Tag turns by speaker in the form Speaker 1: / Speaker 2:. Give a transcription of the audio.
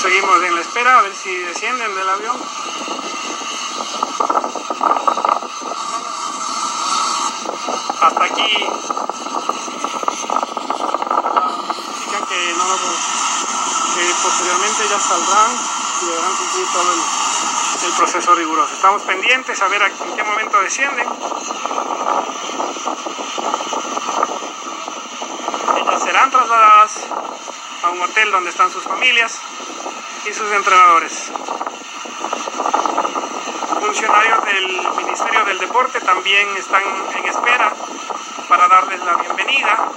Speaker 1: seguimos en la espera a ver si descienden del avión. Hasta aquí que posteriormente ya saldrán y deberán cumplir todo el, el proceso riguroso. Estamos pendientes a ver en qué momento descienden. Ellas serán trasladadas a un hotel donde están sus familias y sus entrenadores. Funcionarios del Ministerio del Deporte también están en espera para darles la bienvenida